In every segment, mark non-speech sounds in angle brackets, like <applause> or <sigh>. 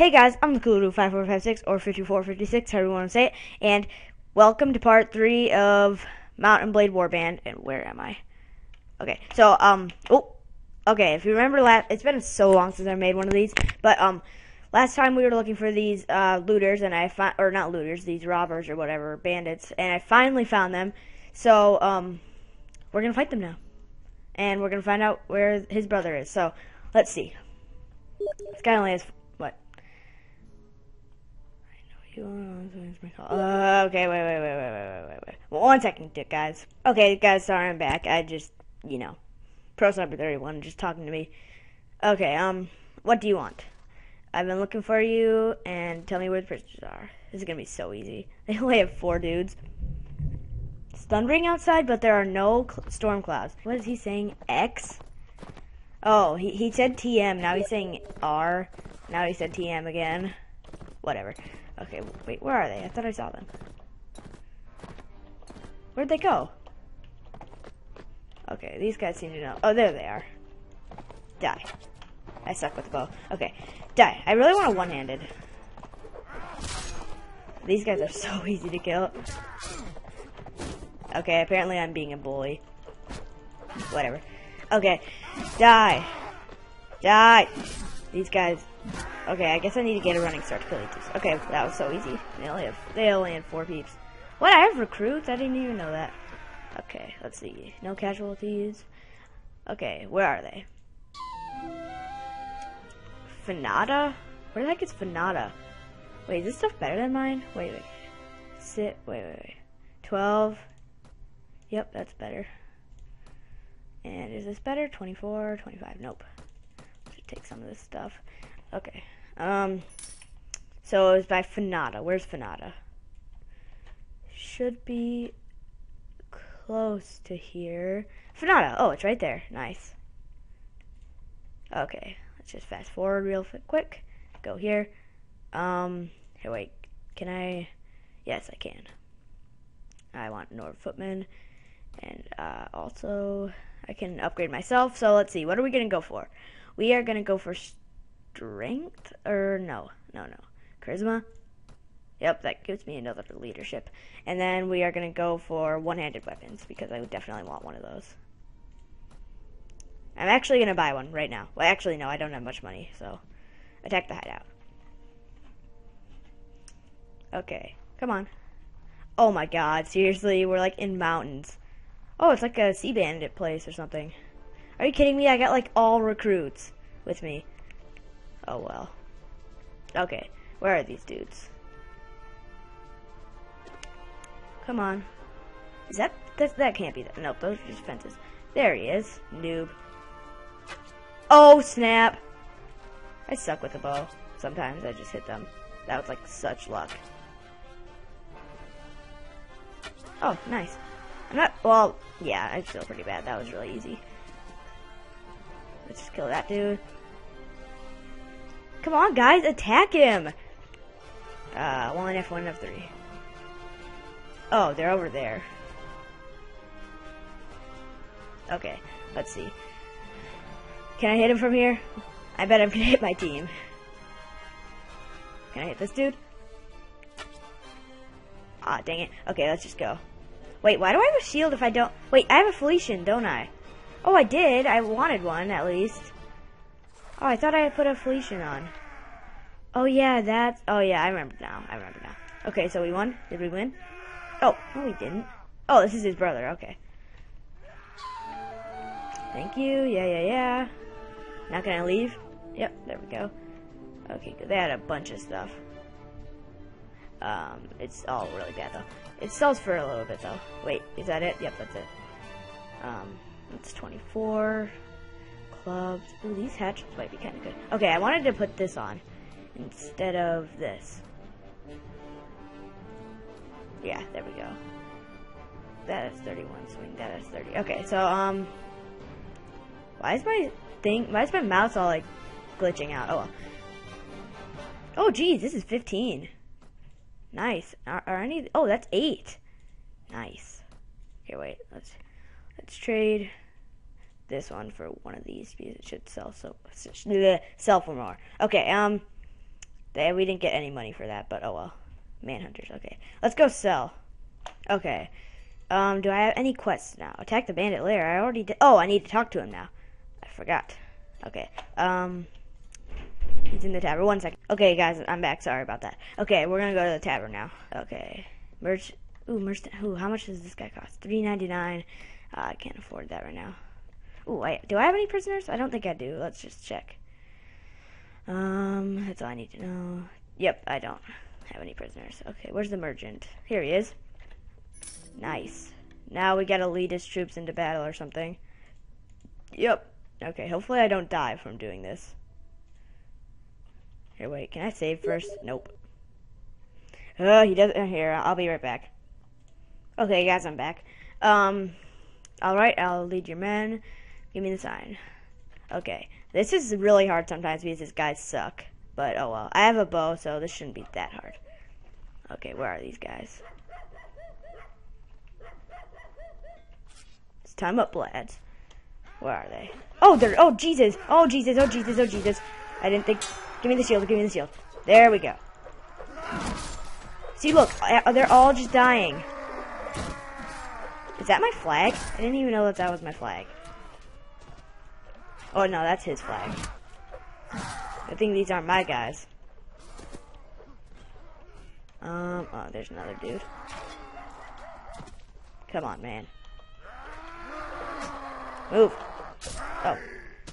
Hey guys, I'm the Cool Dude 5456 or 5456, however you want to say it, and welcome to part 3 of Mount and Blade Warband. And where am I? Okay, so, um, oh, okay, if you remember last, it's been so long since I made one of these, but, um, last time we were looking for these, uh, looters, and I found, or not looters, these robbers or whatever, bandits, and I finally found them, so, um, we're gonna fight them now. And we're gonna find out where his brother is, so, let's see. This guy only has uh, okay, wait, wait, wait, wait, wait, wait, wait. wait. one second, guys. Okay, guys, sorry, I'm back. I just, you know, Pro Cyber 31 just talking to me. Okay, um, what do you want? I've been looking for you, and tell me where the prisoners are. This is gonna be so easy. <laughs> They only have four dudes. It's thundering outside, but there are no cl storm clouds. What is he saying? X? Oh, he, he said TM, now he's saying R. Now he said TM again. Whatever. Okay, wait, where are they? I thought I saw them. Where'd they go? Okay, these guys seem to know. Oh, there they are. Die. I suck with the bow. Okay, die. I really want a one-handed. These guys are so <laughs> easy to kill. Okay, apparently I'm being a bully. Whatever. Okay, die. Die. These guys Okay, I guess I need to get a running start to kill these. Okay, that was so easy. They only have they only had four peeps. What? I have recruits? I didn't even know that. Okay, let's see. No casualties. Okay, where are they? Fanata? Where the heck is Fanata? Wait, is this stuff better than mine? Wait, wait. Sit. Wait, wait, wait. 12. Yep, that's better. And is this better? 24, 25. Nope. Should take some of this stuff. Okay. Um, so it was by Fanata. Where's Fanata? Should be close to here. Fanata. Oh, it's right there. Nice. Okay. Let's just fast forward real quick. Go here. Um, here, wait. Can I? Yes, I can. I want Nord Footman. And uh, also, I can upgrade myself. So let's see. What are we going to go for? We are going to go for strength or no, no, no, charisma. Yep, that gives me another leadership. And then we are going to go for one-handed weapons because I would definitely want one of those. I'm actually going to buy one right now. Well, actually, no, I don't have much money, so attack the hideout. Okay, come on. Oh my god, seriously, we're like in mountains. Oh, it's like a sea bandit place or something. Are you kidding me? I got like all recruits with me. Oh well. Okay, where are these dudes? Come on. Is that, that, that can't be that. Nope, those are just fences. There he is, noob. Oh, snap. I suck with the bow. Sometimes I just hit them. That was like such luck. Oh, nice. I'm not, well, yeah, I feel pretty bad. That was really easy. Let's just kill that dude. Come on, guys, attack him! Uh, one F, one F three. Oh, they're over there. Okay, let's see. Can I hit him from here? I bet I'm gonna <laughs> hit my team. Can I hit this dude? Ah, dang it. Okay, let's just go. Wait, why do I have a shield if I don't... Wait, I have a falchion, don't I? Oh, I did. I wanted one, at least. Oh, I thought I had put a falchion on. Oh, yeah, that's... Oh, yeah, I remember now. I remember now. Okay, so we won? Did we win? Oh, no, we didn't. Oh, this is his brother. Okay. Thank you. Yeah, yeah, yeah. Not gonna leave? Yep, there we go. Okay, good. They had a bunch of stuff. Um, it's all really bad, though. It sells for a little bit, though. Wait, is that it? Yep, that's it. Um, it's 24 clubs. Ooh, these hatchets might be kind of good. Okay, I wanted to put this on instead of this. Yeah, there we go. That is 31 swing, that is 30. Okay, so, um, why is my thing, why is my mouse all, like, glitching out? Oh, well. Oh, geez, this is 15. Nice. Are, are any, oh, that's 8. Nice. Okay, wait, let's, let's trade this one for one of these because it should sell so <laughs> sell for more. Okay, um, Yeah, we didn't get any money for that, but oh well. Manhunters. Okay, let's go sell. Okay. Um, do I have any quests now? Attack the bandit lair. I already did. Oh, I need to talk to him now. I forgot. Okay. Um, he's in the tavern. One second. Okay, guys, I'm back. Sorry about that. Okay, we're gonna go to the tavern now. Okay. Merch. Ooh, merch. Ooh, how much does this guy cost? Three ninety nine. Uh, I can't afford that right now. Ooh, I, do I have any prisoners? I don't think I do. Let's just check. Um, that's all I need to know. Yep, I don't have any prisoners. Okay, where's the merchant? Here he is. Nice. Now we gotta lead his troops into battle or something. Yep. Okay, hopefully I don't die from doing this. Here, wait, can I save first? Nope. Oh, he doesn't. Here, I'll be right back. Okay, guys, I'm back. Um, alright, I'll lead your men. Give me the sign. Okay, this is really hard sometimes because these guys suck. But, oh well. I have a bow, so this shouldn't be that hard. Okay, where are these guys? It's time up, lads. Where are they? Oh, they're. Oh, Jesus. Oh, Jesus. Oh, Jesus. Oh, Jesus. I didn't think. Give me the shield. Give me the shield. There we go. See, look. Uh, they're all just dying. Is that my flag? I didn't even know that that was my flag. Oh, no, that's his flag. I think these aren't my guys. Um, oh, there's another dude. Come on, man. Move. Oh.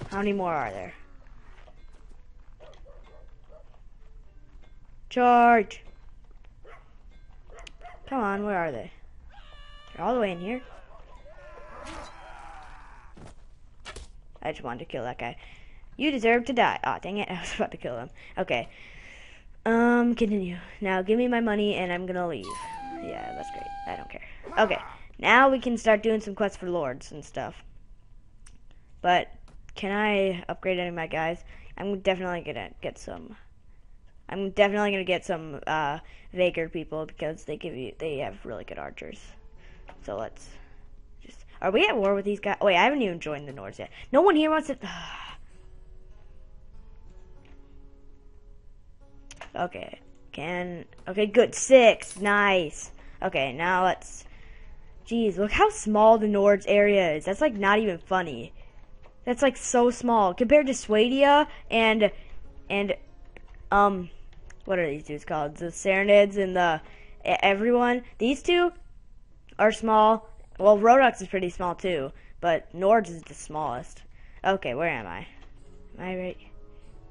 How many more are there? Charge! Come on, where are they? They're all the way in here. I just wanted to kill that guy. You deserve to die. Aw, oh, dang it. <laughs> I was about to kill him. Okay. Um, continue. Now give me my money and I'm gonna leave. Yeah, that's great. I don't care. Okay. Now we can start doing some quests for lords and stuff. But can I upgrade any of my guys? I'm definitely gonna get some. I'm definitely gonna get some uh, Vaegir people because they give you they have really good archers. So let's. Are we at war with these guys? Wait, I haven't even joined the Nords yet. No one here wants to. <sighs> okay, can okay good six nice. Okay, now let's. Jeez, look how small the Nords area is. That's like not even funny. That's like so small compared to Swadia and and um what are these dudes called? The Sarranids and the everyone. These two are small. Well, Rhodoks is pretty small too, but Nords is the smallest. Okay, where am I? Am I right?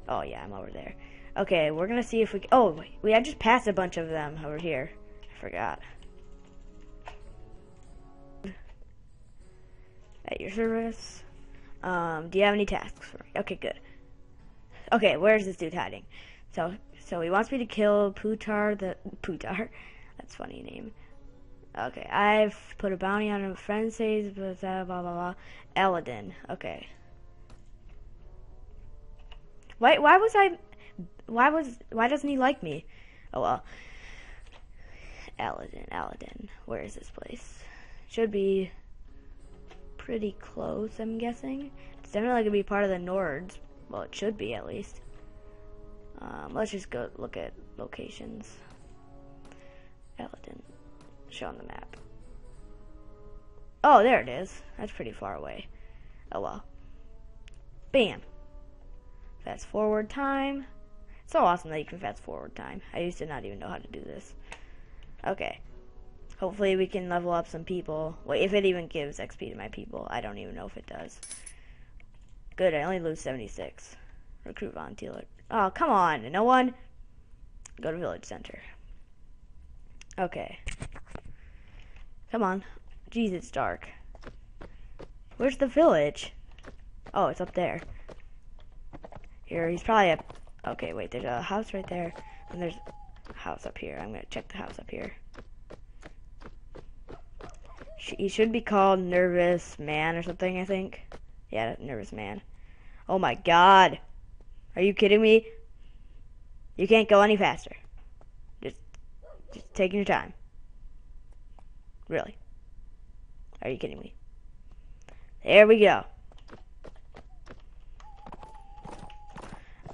Oh yeah, I'm over there. Okay, we're gonna see if we. Oh, we I just passed a bunch of them over here. I forgot. At your service. Um, do you have any tasks for me? Okay, good. Okay, where's this dude hiding? So, so he wants me to kill Putar the Putar. That's funny name. Okay, I've put a bounty on a friend says blah blah blah blah. Eladin. Okay. Why? Why was I? Why was? Why doesn't he like me? Oh well. Eladin. Eladin. Where is this place? Should be pretty close, I'm guessing. It's definitely to be part of the Nords. Well, it should be, at least. Um, let's just go look at locations. Show on the map. Oh, there it is. That's pretty far away. Oh well. Bam. Fast forward time. It's so awesome that you can fast forward time. I used to not even know how to do this. Okay. Hopefully we can level up some people. Wait, if it even gives XP to my people. I don't even know if it does. Good, I only lose 76. Recruit volunteer. Oh, come on. No one? Go to village center. Okay. Come on. Jeez, it's dark. Where's the village? Oh, it's up there. Here, he's probably up. Okay, wait, there's a house right there. And there's a house up here. I'm gonna check the house up here. He should be called Nervous Man or something, I think. Yeah, Nervous Man. Oh my god. Are you kidding me? You can't go any faster. Just, just taking your time. Really. Are you kidding me? There we go.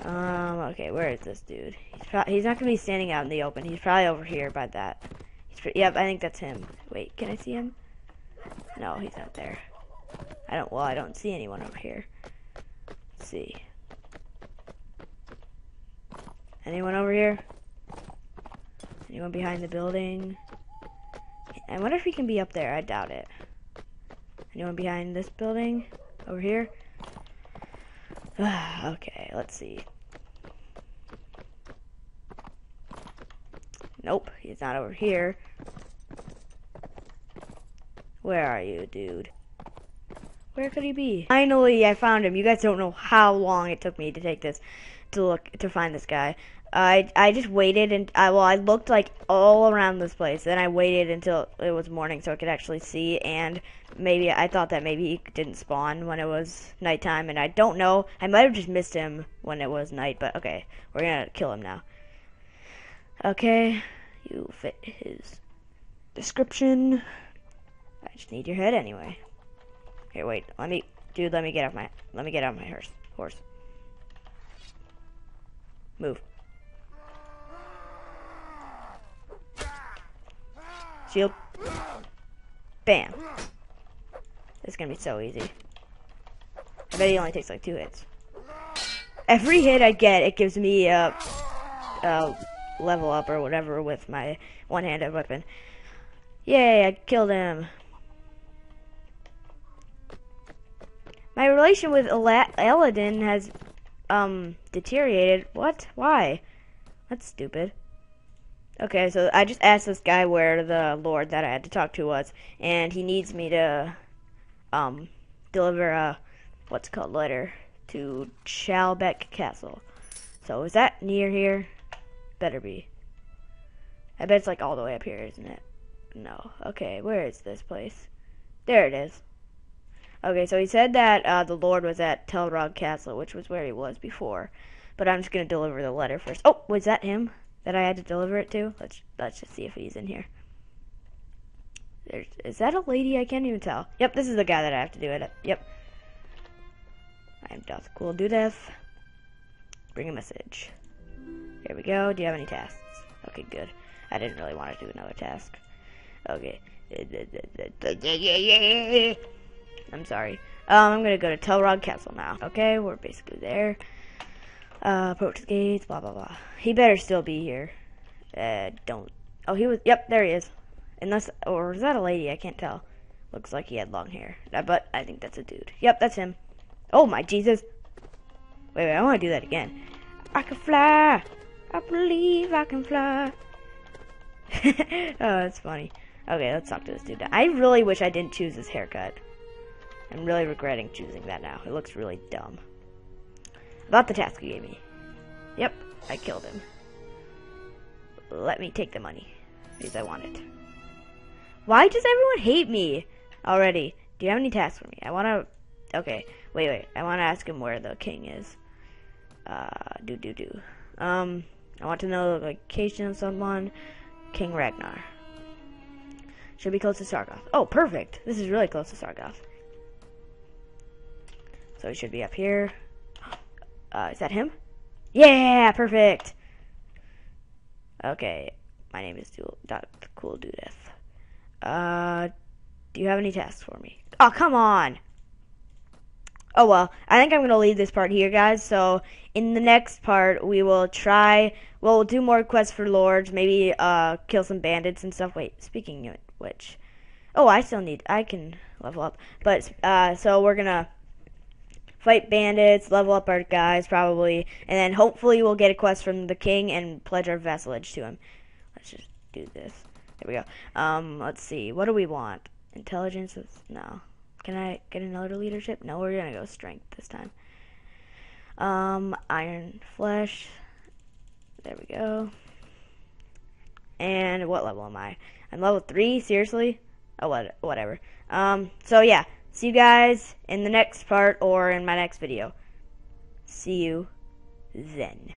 Um, okay, where is this dude? He's, he's not gonna be standing out in the open. He's probably over here by that. He's yep, I think that's him. Wait, can I see him? No, he's not there. I don't, well, I don't see anyone over here. Let's see. Anyone over here? Anyone behind the building? I wonder if he can be up there. I doubt it. Anyone behind this building? Over here? <sighs> okay, let's see. Nope, he's not over here. Where are you, dude? Where could he be? Finally, I found him. You guys don't know how long it took me to take this, to look, to find this guy. I I just waited and I well I looked like all around this place. Then I waited until it was morning so I could actually see. And maybe I thought that maybe he didn't spawn when it was nighttime, and I don't know. I might have just missed him when it was night. But okay, we're gonna kill him now. Okay, you fit his description. I just need your head anyway. Here, wait. Let me, dude. Let me get off my. Let me get off my horse. Horse. Move. Shield. Bam. This is gonna be so easy. I bet he only takes like two hits. Every hit I get, it gives me a, a level up or whatever with my one-handed weapon. Yay, I killed him. My relation with Eladin has um deteriorated. What? Why? That's stupid. Okay, so I just asked this guy where the Lord that I had to talk to was, and he needs me to um, deliver a what's called letter to Chalbek Castle. So is that near here? Better be. I bet it's like all the way up here, isn't it? No. Okay, where is this place? There it is. Okay, so he said that uh, the Lord was at Telrog Castle, which was where he was before. But I'm just gonna deliver the letter first. Oh, was that him? that I had to deliver it to. Let's let's just see if he's in here. There's, is that a lady? I can't even tell. Yep, this is the guy that I have to do it. Yep. I am Doth Cool Dudeth. Bring a message. Here we go. Do you have any tasks? Okay, good. I didn't really want to do another task. Okay. <laughs> I'm sorry. Um, I'm gonna go to Telrog Castle now. Okay, we're basically there. Uh, approach the gates, blah, blah, blah. He better still be here. Uh, don't. Oh, he was. Yep, there he is. Unless, or is that a lady? I can't tell. Looks like he had long hair. Uh, but I think that's a dude. Yep, that's him. Oh my Jesus. Wait, wait, I want to do that again. I can fly. I believe I can fly. <laughs> oh, that's funny. Okay, let's talk to this dude. I really wish I didn't choose this haircut. I'm really regretting choosing that now. It looks really dumb. About the task you gave me. Yep, I killed him. Let me take the money, because I want it. Why does everyone hate me already? Do you have any tasks for me? I want to... Okay, wait, wait. I want to ask him where the king is. Uh, do, do, do. Um, I want to know the location of someone. King Ragnar. Should be close to Sargoth. Oh, perfect. This is really close to Sargoth. So he should be up here. Uh, is that him? Yeah, perfect. Okay, my name is Dr. Cool Dudeth. Uh, do you have any tasks for me? Oh, come on. Oh well, I think I'm gonna leave this part here, guys. So in the next part, we will try. Well, we'll do more quests for lords. Maybe uh, kill some bandits and stuff. Wait, speaking of which, oh, I still need. I can level up, but uh, so we're gonna fight bandits, level up our guys probably, and then hopefully we'll get a quest from the king and pledge our vassalage to him. Let's just do this. There we go. Um, let's see. What do we want? Intelligence? No. Can I get another leadership? No, we're gonna go strength this time. Um, iron flesh. There we go. And what level am I? I'm level three. Seriously? Oh, what? Whatever. Um. So yeah. See you guys in the next part or in my next video. See you then.